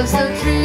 love so true.